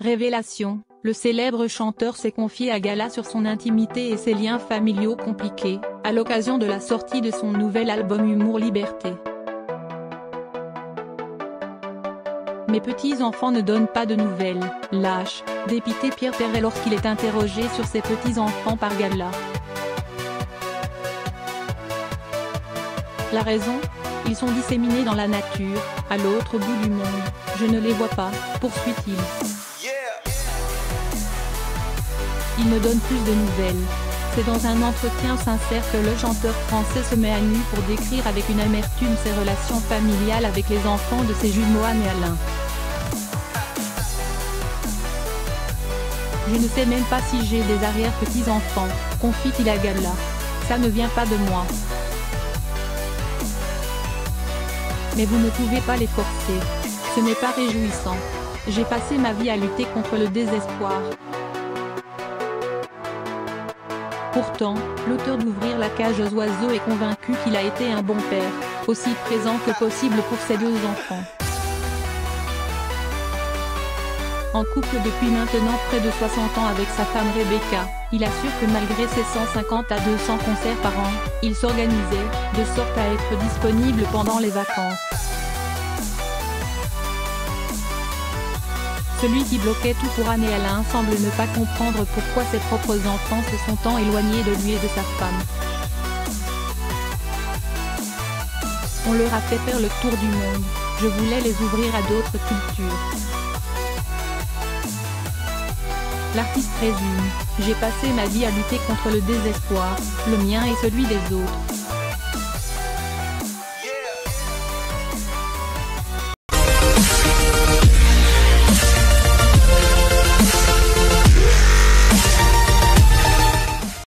Révélation, le célèbre chanteur s'est confié à Gala sur son intimité et ses liens familiaux compliqués, à l'occasion de la sortie de son nouvel album Humour Liberté. Mes petits-enfants ne donnent pas de nouvelles, lâche, dépité Pierre Perret lorsqu'il est interrogé sur ses petits-enfants par Gala. La raison Ils sont disséminés dans la nature, à l'autre bout du monde, je ne les vois pas, poursuit-il. Il ne donne plus de nouvelles. C'est dans un entretien sincère que le chanteur français se met à nu pour décrire avec une amertume ses relations familiales avec les enfants de ses jumeaux Anne et Alain. Je ne sais même pas si j'ai des arrière-petits-enfants, confie-t-il à Gala. Ça ne vient pas de moi. Mais vous ne pouvez pas les forcer. Ce n'est pas réjouissant. J'ai passé ma vie à lutter contre le désespoir. Pourtant, l'auteur d'Ouvrir la cage aux oiseaux est convaincu qu'il a été un bon père, aussi présent que possible pour ses deux enfants. En couple depuis maintenant près de 60 ans avec sa femme Rebecca, il assure que malgré ses 150 à 200 concerts par an, il s'organisait, de sorte à être disponible pendant les vacances. Celui qui bloquait tout pour Anne et Alain semble ne pas comprendre pourquoi ses propres enfants se sont tant éloignés de lui et de sa femme. On leur a fait faire le tour du monde, je voulais les ouvrir à d'autres cultures. L'artiste résume, j'ai passé ma vie à lutter contre le désespoir, le mien et celui des autres.